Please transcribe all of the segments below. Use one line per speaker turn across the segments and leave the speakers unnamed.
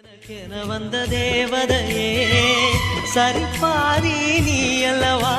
எனக்கென வந்த தேவதையே சரிப்பாரி நீ அல்லவா?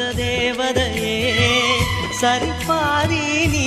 வந்த தேவதையே சரிபாதி நீ